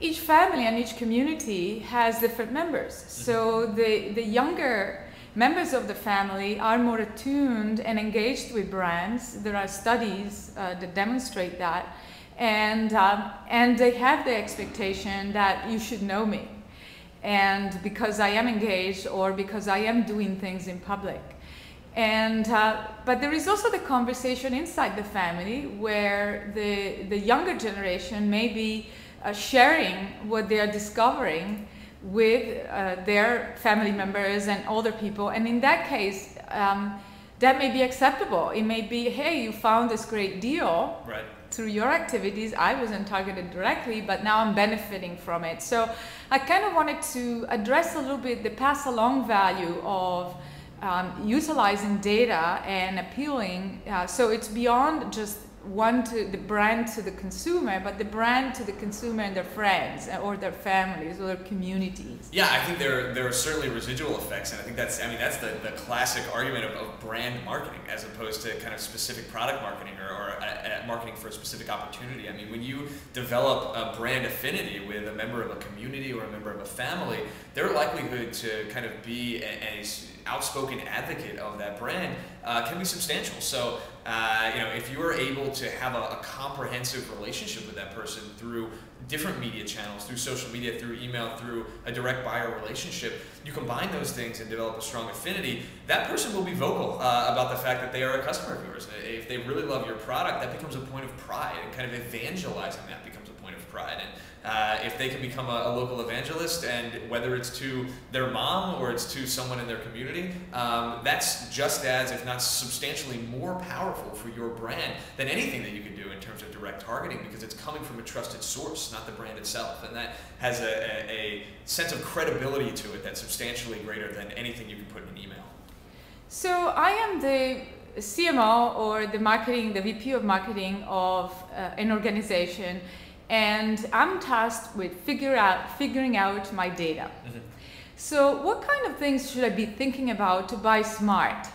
each family and each community has different members. Mm-hmm. So the, the younger members of the family are more attuned and engaged with brands. There are studies uh, that demonstrate that. And, um, and they have the expectation that you should know me. And because I am engaged or because I am doing things in public. And, uh, but there is also the conversation inside the family where the, the younger generation may be uh, sharing what they are discovering with uh, their family members and older people. And in that case, um, that may be acceptable. It may be, hey, you found this great deal right. through your activities. I wasn't targeted directly, but now I'm benefiting from it. So I kind of wanted to address a little bit the pass along value of um, utilizing data and appealing. Uh, so it's beyond just one to the brand to the consumer, but the brand to the consumer and their friends or their families or their communities. Yeah, I think there there are certainly residual effects, and I think that's I mean that's the, the classic argument of, of brand marketing as opposed to kind of specific product marketing or, or a, a marketing for a specific opportunity. I mean, when you develop a brand affinity with a member of a community or a member of a family, their likelihood to kind of be a, a outspoken advocate of that brand uh, can be substantial. So, uh, if you are able to have a, a, comprehensive relationship with that person through different media channels, through social media, through email, through a direct buyer relationship, you combine those things and develop a strong affinity, that person will be vocal uh, about the fact that they are a customer of yours. If they really love your product, that becomes a point of pride and kind of evangelizing that becomes point of pride. And uh, if they can become a, a, local evangelist, and whether it's to their mom or it's to someone in their community, um, that's just as, if not substantially more powerful for your brand than anything that you can do in terms of direct targeting because it's coming from a trusted source, not the brand itself. And that has a, a, a sense of credibility to it that's substantially greater than anything you can put in an email. So I am the CMO or the marketing, the VP of marketing of uh, an organization and I'm tasked with figure out, figuring out my data. Mm-hmm. So what kind of things should I be thinking about to buy smart?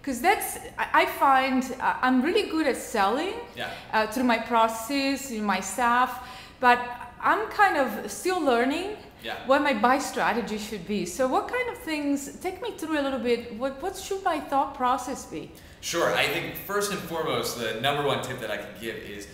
Because that's, I find uh, I'm really good at selling yeah. uh, through my processes, through my staff, but I'm kind of still learning yeah. what my buy strategy should be. So what kind of things, take me through a little bit, what, what should my thought process be? Sure, I think first and foremost, the number one tip that I can give is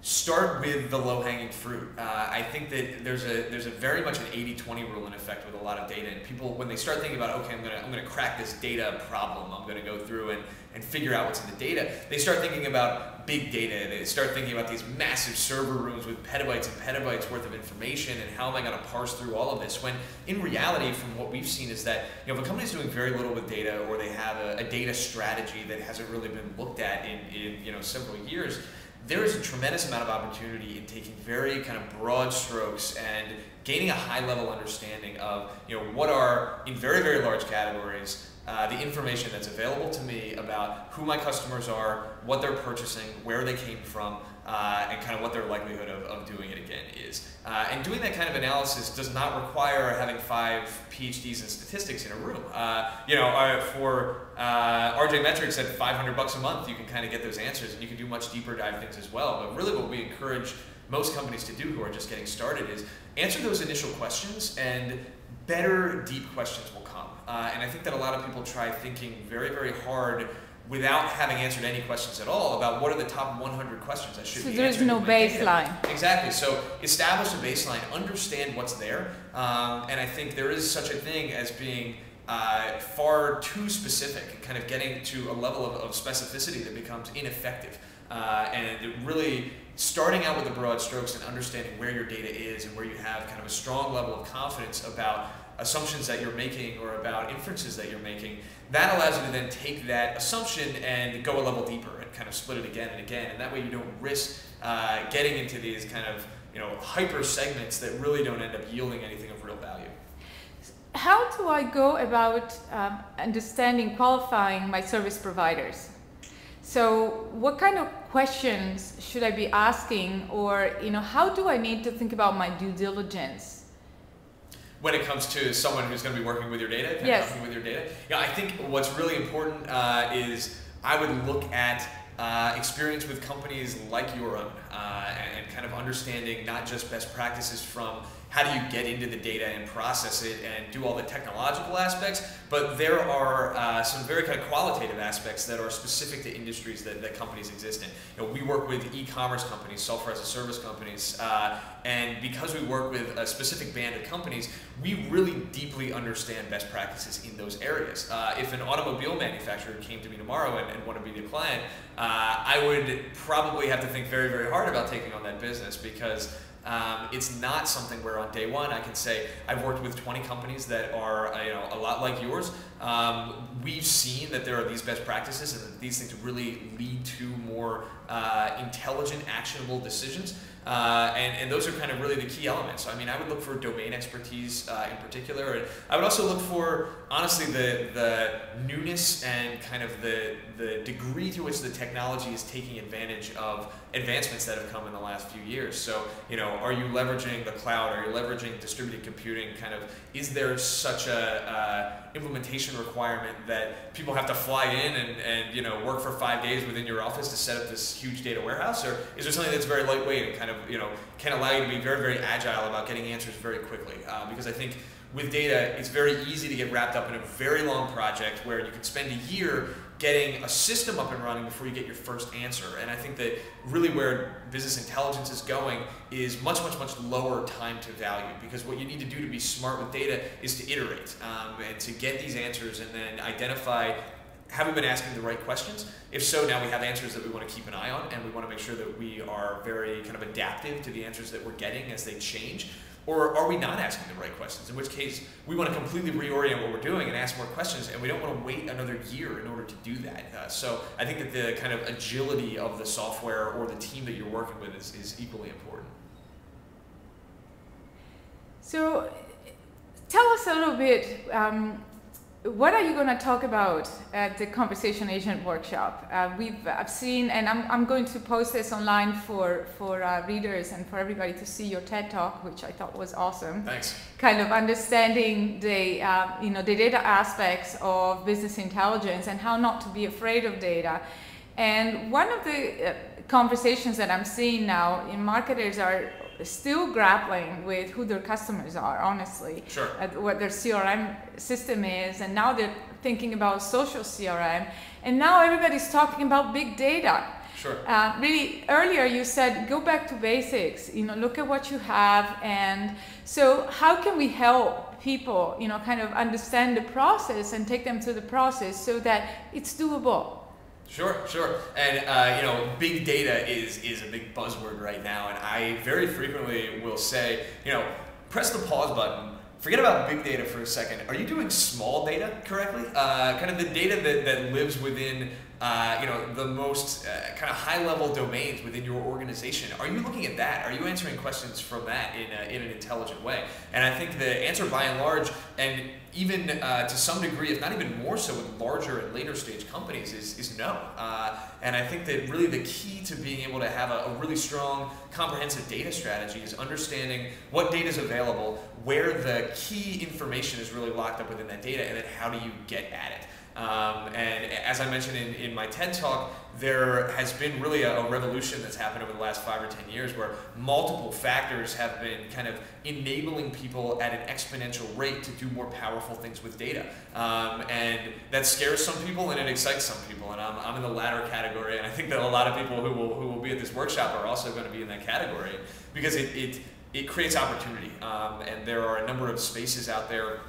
start with the low-hanging fruit. Uh, I think that there's a there's a very much an 80-20 rule in effect with a lot of data, and people when they start thinking about okay, I'm gonna I'm gonna crack this data problem, I'm gonna go through and and figure out what's in the data. They start thinking about big data. They start thinking about these massive server rooms with petabytes and petabytes worth of information, and how am I gonna parse through all of this? When in reality, from what we've seen, is that you know if a company's doing very little with data, or they have a, a data strategy that hasn't really been looked at in, in you know several years there is a tremendous amount of opportunity in taking very kind of broad strokes and gaining a high level understanding of you know what are in very very large categories uh, the information that's available to me about who my customers are, what they're purchasing, where they came from, uh, and kind of what their likelihood of, of doing it again is. Uh, and doing that kind of analysis does not require having five PhDs in statistics in a room. Uh, you know, uh, for RJ Metrics at 500 bucks a month, you can kind of get those answers, and you can do much deeper dive things as well. But really, what we encourage most companies to do who are just getting started is answer those initial questions, and better deep questions will uh, and I think that a lot of people try thinking very, very hard without having answered any questions at all about what are the top 100 questions I should so be answering. So there's no baseline. Exactly. So establish a baseline, understand what's there, um, and I think there is such a thing as being uh, far too specific and kind of getting to a level of, of specificity that becomes ineffective. Uh, and really starting out with the broad strokes and understanding where your data is and where you have kind of a strong level of confidence about assumptions that you're making or about inferences that you're making, that allows you to then take that assumption and go a level deeper and kind of split it again and again. And that way you don't risk uh, getting into these kind of you know hyper segments that really don't end up yielding anything of real value. How do I go about um, understanding, qualifying my service providers? So what kind of questions should I be asking or you know how do I need to think about my due diligence when it comes to someone who's going to be working with your data, yes. with your data. Yeah, I think what's really important uh, is I would look at uh, experience with companies like your own, uh, and, and kind of understanding not just best practices from how do you get into the data and process it and do all the technological aspects, but there are uh, some very kind of qualitative aspects that are specific to industries that, that companies exist in. You know, we work with e-commerce companies, software as a service companies, uh, and because we work with a specific band of companies, we really deeply understand best practices in those areas. Uh, if an automobile manufacturer came to me tomorrow and, and wanted to be a client, uh, I would probably have to think very, very hard about taking on that business because um, it's not something where on day one I can say I've worked with 20 companies that are uh, you know a lot like yours. Um, we've seen that there are these best practices and that these things really lead to more uh, intelligent, actionable decisions. Uh, and, and those are kind of really the key elements. So, I mean, I would look for domain expertise uh, in particular, and I would also look for, honestly, the, the newness and kind of the, the degree to which the technology is taking advantage of advancements that have come in the last few years. So, you know, are you leveraging the cloud? Are you leveraging distributed computing? Kind of, is there such a uh, implementation requirement that people have to fly in and, and, you know, work for five days within your office to set up this huge data warehouse? Or is there something that's very lightweight and kind of, you know, can allow you to be very, very agile about getting answers very quickly? Uh, because I think with data, it's very easy to get wrapped up in a very long project where you can spend a year getting a system up and running before you get your first answer. And I think that really where business intelligence is going is much, much, much lower time to value because what you need to do to be smart with data is to iterate um, and to get these answers and then identify have we been asking the right questions? If so, now we have answers that we want to keep an eye on, and we want to make sure that we are very kind of adaptive to the answers that we're getting as they change. Or are we not asking the right questions? In which case, we want to completely reorient what we're doing and ask more questions, and we don't want to wait another year in order to do that. Uh, so I think that the kind of agility of the software or the team that you're working with is, is equally important. So tell us a little bit. Um, what are you going to talk about at the Conversation Agent workshop? Uh, we've I've seen, and I'm, I'm going to post this online for for uh, readers and for everybody to see your TED talk, which I thought was awesome. Thanks. Kind of understanding the uh, you know the data aspects of business intelligence and how not to be afraid of data. And one of the uh, conversations that I'm seeing now in marketers are still grappling with who their customers are, honestly, sure. what their CRM system is, and now they're thinking about social CRM, and now everybody's talking about big data. Sure. Uh, really, earlier you said go back to basics. You know, look at what you have, and so how can we help people? You know, kind of understand the process and take them through the process so that it's doable. Sure, sure. And uh, you know, big data is is a big buzzword right now, and I very frequently will say, you know, press the pause button. Forget about big data for a second. Are you doing small data correctly? Uh, kind of the data that, that lives within uh, you know, the most uh, kind of high level domains within your organization. Are you looking at that? Are you answering questions from that in, a, in an intelligent way? And I think the answer by and large, and even uh, to some degree, if not even more so with larger and later stage companies, is, is no. Uh, and I think that really the key to being able to have a, a really strong, comprehensive data strategy is understanding what data is available, where the key information is really locked up within that data, and then how do you get at it. Um, and as I mentioned in, in my TED talk, there has been really a, a, revolution that's happened over the last five or ten years where multiple factors have been kind of enabling people at an exponential rate to do more powerful things with data. Um, and that scares some people and it excites some people. And I'm, I'm in the latter category. And I think that a lot of people who will, who will be at this workshop are also going to be in that category because it, it, it creates opportunity. Um, and there are a number of spaces out there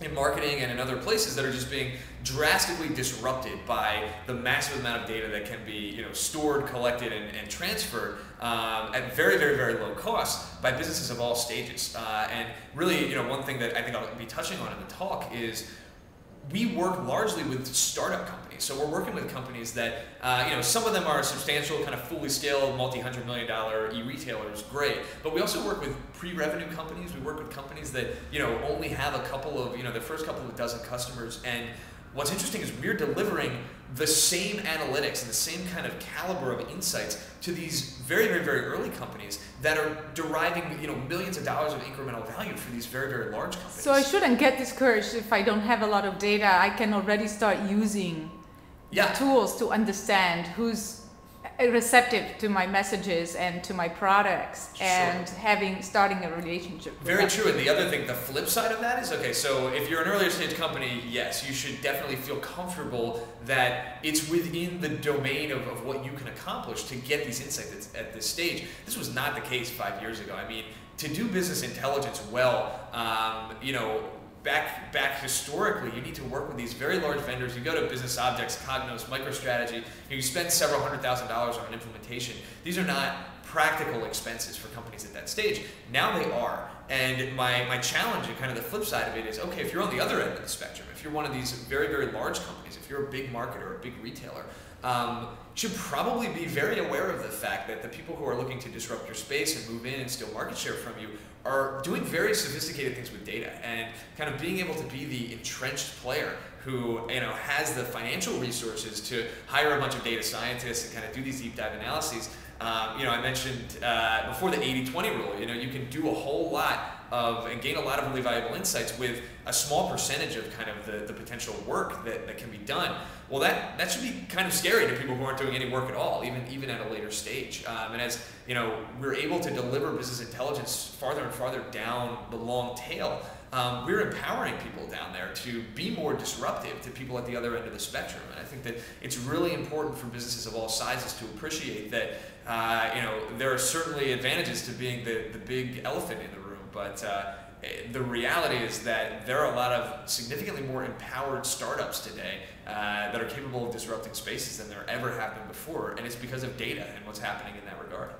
in marketing and in other places that are just being drastically disrupted by the massive amount of data that can be you know stored, collected, and, and transferred um, at very, very, very low cost by businesses of all stages. Uh, and really, you know, one thing that I think I'll be touching on in the talk is we work largely with startup companies. So we're working with companies that, uh, you know, some of them are substantial, kind of fully scaled, multi-hundred million dollar e-retailers, great. But we also work with pre-revenue companies. We work with companies that, you know, only have a couple of, you know, the first couple of dozen customers. And what's interesting is we're delivering the same analytics and the same kind of caliber of insights to these very, very, very early companies that are deriving, you know, millions of dollars of incremental value for these very, very large companies. So I shouldn't get discouraged if I don't have a lot of data. I can already start using yeah. tools to understand who's receptive to my messages and to my products Sure. and having starting a relationship. Very them. true. And the other thing, the flip side of that is okay, so if you're an earlier stage company, yes, you should definitely feel comfortable that it's within the domain of, of what you can accomplish to get these insights at, at this stage. This was not the case five years ago. I mean, to do business intelligence well, um, you know, back back historically, you need to work with these very large vendors. You go to Business Objects, Cognos, MicroStrategy, you spend several hundred thousand dollars on an implementation. These are not practical expenses for companies at that stage. Now they are. And my, my challenge and kind of the flip side of it is okay, if you're on the other end of the spectrum, if you're one of these very, very large companies, if you're a big marketer, a big retailer, um, should probably be very aware of the fact that the people who are looking to disrupt your space and move in and steal market share from you are doing very sophisticated things with data and kind of being able to be the entrenched player who you know has the financial resources to hire a bunch of data scientists and kind of do these deep dive analyses. Um, you know, I mentioned uh, before the 80-20 rule. You know, you can do a whole lot of and gain a lot of really valuable insights with a small percentage of kind of the, the potential work that, that can be done. Well, that, that should be kind of scary to people who aren't doing any work at all, even even at a later stage. Um, and as you know, we're able to deliver business intelligence farther and farther down the long tail. Um, we're empowering people down there to be more disruptive to people at the other end of the spectrum. And I think that it's really important for businesses of all sizes to appreciate that. Uh, you know, there are certainly advantages to being the, the big elephant in the room, but uh, eh, the reality is that there are a lot of significantly more empowered startups today uh, that are capable of disrupting spaces than there ever have been before, and it's because of data and what's happening in that regard.